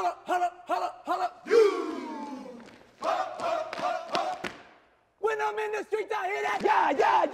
holla, holla, holla, holla. You! Holla, holla, holla, holla. When I'm in the streets, I hear that. Yeah, yeah,